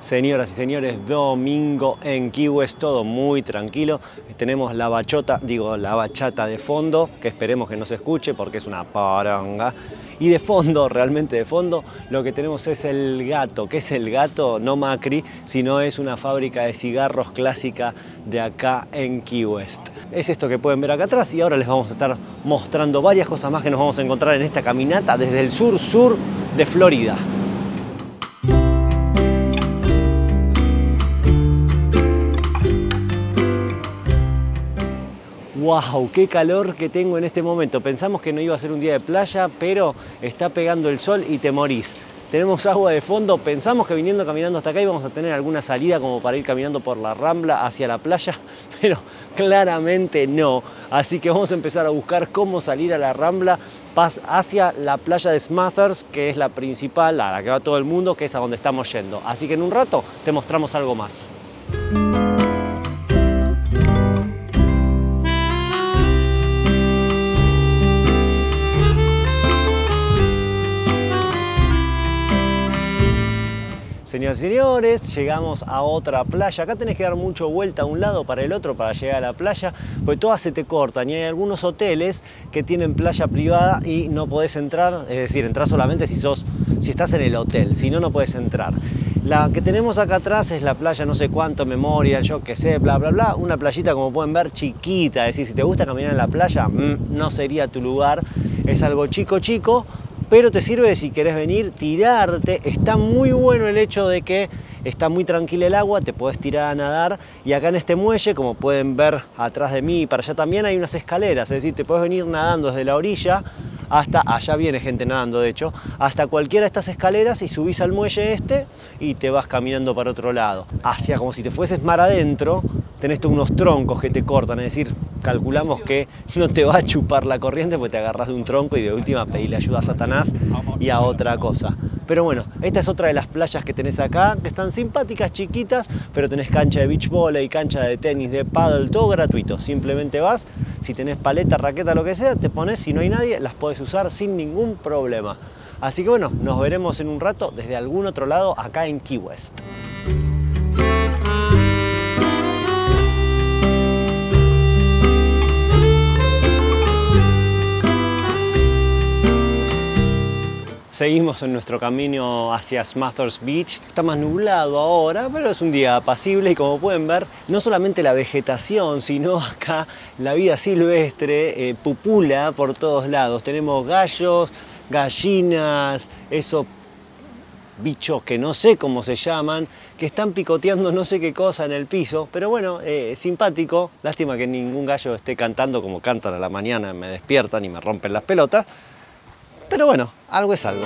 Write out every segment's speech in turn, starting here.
Señoras y señores, domingo en West, todo muy tranquilo. Tenemos la bachota, digo, la bachata de fondo, que esperemos que no se escuche porque es una paranga. Y de fondo, realmente de fondo, lo que tenemos es el gato. ¿Qué es el gato? No Macri, sino es una fábrica de cigarros clásica de acá en Key West. Es esto que pueden ver acá atrás y ahora les vamos a estar mostrando varias cosas más que nos vamos a encontrar en esta caminata desde el sur-sur de Florida. ¡Wow! ¡Qué calor que tengo en este momento! Pensamos que no iba a ser un día de playa, pero está pegando el sol y te morís. Tenemos agua de fondo, pensamos que viniendo caminando hasta acá íbamos a tener alguna salida como para ir caminando por la rambla hacia la playa, pero claramente no. Así que vamos a empezar a buscar cómo salir a la rambla hacia la playa de Smathers, que es la principal, a la que va todo el mundo, que es a donde estamos yendo. Así que en un rato te mostramos algo más. Señoras y señores, llegamos a otra playa. Acá tenés que dar mucho vuelta a un lado para el otro para llegar a la playa, porque todas se te cortan y hay algunos hoteles que tienen playa privada y no podés entrar, es decir, entrar solamente si, sos, si estás en el hotel, si no, no puedes entrar. La que tenemos acá atrás es la playa no sé cuánto, memoria, yo qué sé, bla, bla, bla. Una playita, como pueden ver, chiquita. Es decir, si te gusta caminar en la playa, mm, no sería tu lugar. Es algo chico, chico, pero te sirve si querés venir, tirarte. Está muy bueno el hecho de que está muy tranquila el agua, te puedes tirar a nadar y acá en este muelle, como pueden ver atrás de mí y para allá también hay unas escaleras, es decir, te puedes venir nadando desde la orilla hasta, allá viene gente nadando de hecho, hasta cualquiera de estas escaleras y subís al muelle este y te vas caminando para otro lado. Hacia como si te fueses mar adentro, tenés unos troncos que te cortan, es decir, calculamos que no te va a chupar la corriente porque te agarras de un tronco y de última pedile ayuda a Satanás y a otra cosa. Pero bueno, esta es otra de las playas que tenés acá, que están simpáticas, chiquitas, pero tenés cancha de beach volley, cancha de tenis, de paddle, todo gratuito. Simplemente vas, si tenés paleta, raqueta, lo que sea, te pones, si no hay nadie, las puedes usar sin ningún problema. Así que bueno, nos veremos en un rato desde algún otro lado acá en Key West. Seguimos en nuestro camino hacia Smathers Beach. Está más nublado ahora, pero es un día apacible y como pueden ver, no solamente la vegetación, sino acá la vida silvestre eh, pupula por todos lados. Tenemos gallos, gallinas, esos bichos que no sé cómo se llaman, que están picoteando no sé qué cosa en el piso, pero bueno, eh, simpático. Lástima que ningún gallo esté cantando como cantan a la mañana, me despiertan y me rompen las pelotas. Pero bueno, algo es algo.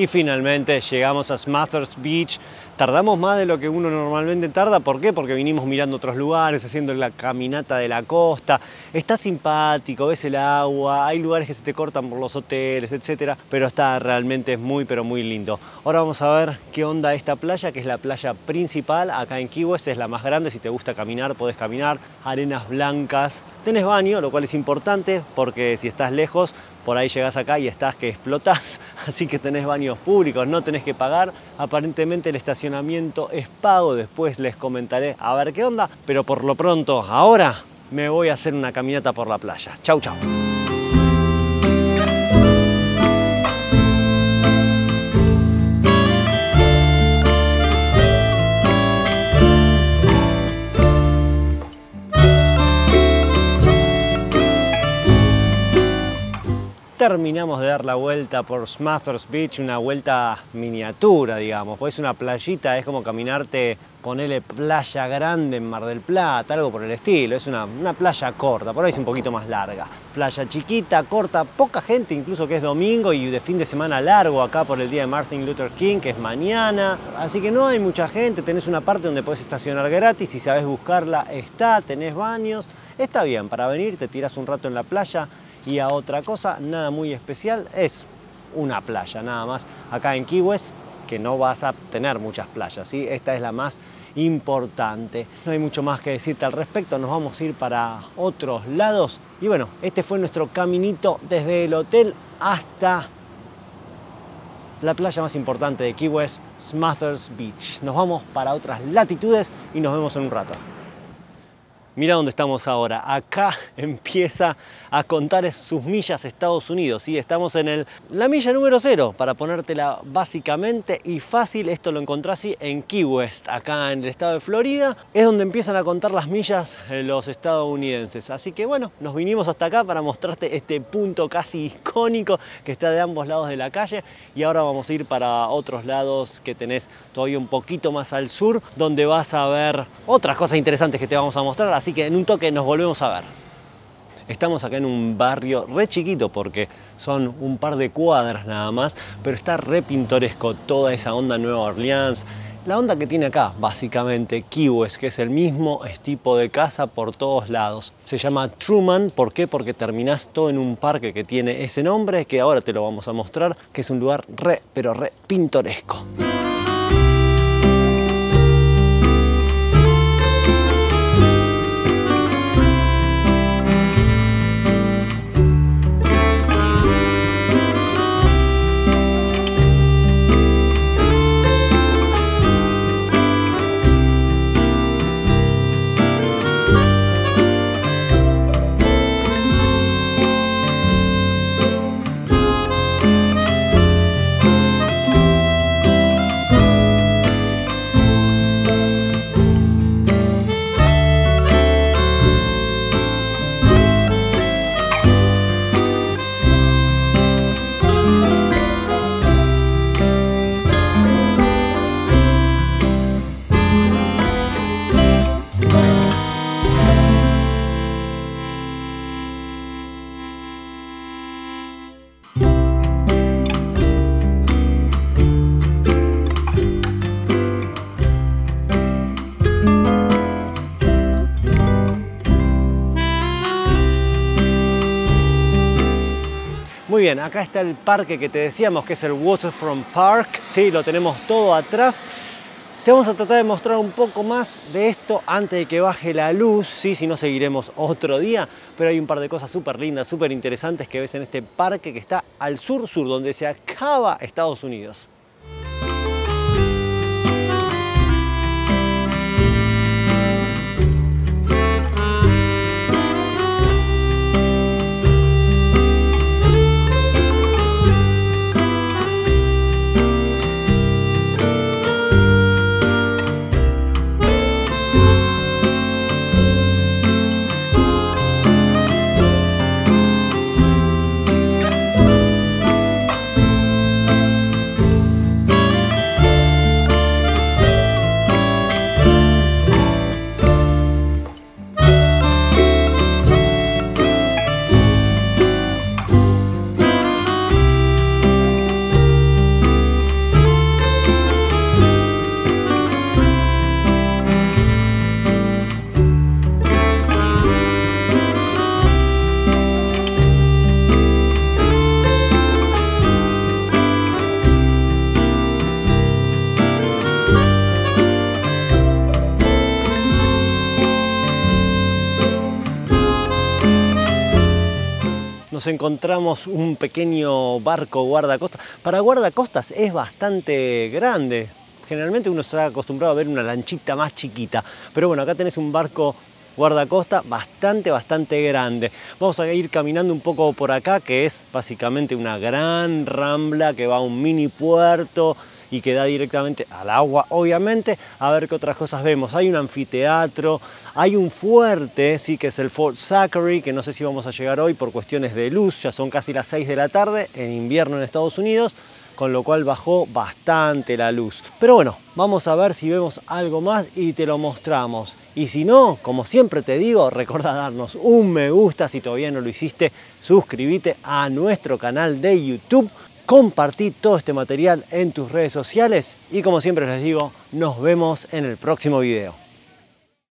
Y finalmente llegamos a Smathers Beach. Tardamos más de lo que uno normalmente tarda. ¿Por qué? Porque vinimos mirando otros lugares, haciendo la caminata de la costa. Está simpático, ves el agua, hay lugares que se te cortan por los hoteles, etc. Pero está realmente muy, pero muy lindo. Ahora vamos a ver qué onda esta playa, que es la playa principal acá en Key. Es la más grande, si te gusta caminar, podés caminar. Arenas blancas. Tenés baño, lo cual es importante porque si estás lejos por ahí llegas acá y estás que explotás, así que tenés baños públicos, no tenés que pagar. Aparentemente el estacionamiento es pago, después les comentaré a ver qué onda, pero por lo pronto ahora me voy a hacer una caminata por la playa. Chau, chau. Terminamos de dar la vuelta por Smathers Beach, una vuelta miniatura, digamos, pues es una playita, es como caminarte, ponerle playa grande en Mar del Plata, algo por el estilo, es una, playa corta, por ahí es un poquito más larga. Playa chiquita, corta, poca gente, incluso que es domingo y de fin de semana largo acá por el día de Martin Luther King, que es mañana, así que no hay mucha gente, tenés una parte donde puedes estacionar gratis, si sabes buscarla está, tenés baños, está bien, para venir te tiras un rato en la playa, y a otra cosa, nada muy especial, es una playa nada más. Acá en Key que no vas a tener muchas playas, ¿sí? esta es la más importante. No hay mucho más que decirte al respecto, nos vamos a ir para otros lados. Y bueno, este fue nuestro caminito desde el hotel hasta la playa más importante de Key West, Smothers Beach. Nos vamos para otras latitudes y nos vemos en un rato. Mira dónde estamos ahora. Acá empieza a contar sus millas Estados Unidos. ¿sí? Estamos en el, la milla número cero, para ponértela básicamente y fácil. Esto lo encontrás en Key West, acá en el estado de Florida. Es donde empiezan a contar las millas eh, los estadounidenses. Así que bueno, nos vinimos hasta acá para mostrarte este punto casi icónico que está de ambos lados de la calle. Y ahora vamos a ir para otros lados que tenés todavía un poquito más al sur, donde vas a ver otras cosas interesantes que te vamos a mostrar así que en un toque nos volvemos a ver. Estamos acá en un barrio re chiquito porque son un par de cuadras nada más, pero está re pintoresco toda esa onda Nueva Orleans. La onda que tiene acá, básicamente, Key West, que es el mismo tipo de casa por todos lados. Se llama Truman, ¿por qué? Porque terminás todo en un parque que tiene ese nombre, que ahora te lo vamos a mostrar, que es un lugar re, pero re pintoresco. Muy bien, acá está el parque que te decíamos que es el Waterfront Park. Sí, lo tenemos todo atrás. Te vamos a tratar de mostrar un poco más de esto antes de que baje la luz, ¿sí? si no seguiremos otro día, pero hay un par de cosas súper lindas, súper interesantes que ves en este parque que está al sur-sur, donde se acaba Estados Unidos. Nos encontramos un pequeño barco guardacostas. Para guardacostas es bastante grande. Generalmente uno está acostumbrado a ver una lanchita más chiquita. Pero bueno, acá tenés un barco guardacosta bastante, bastante grande. Vamos a ir caminando un poco por acá, que es básicamente una gran rambla que va a un mini puerto y que da directamente al agua, obviamente, a ver qué otras cosas vemos. Hay un anfiteatro, hay un fuerte, sí, que es el Fort Zachary, que no sé si vamos a llegar hoy por cuestiones de luz, ya son casi las 6 de la tarde, en invierno en Estados Unidos, con lo cual bajó bastante la luz. Pero bueno, vamos a ver si vemos algo más y te lo mostramos. Y si no, como siempre te digo, recuerda darnos un me gusta si todavía no lo hiciste, suscríbete a nuestro canal de YouTube compartí todo este material en tus redes sociales y como siempre les digo, nos vemos en el próximo video.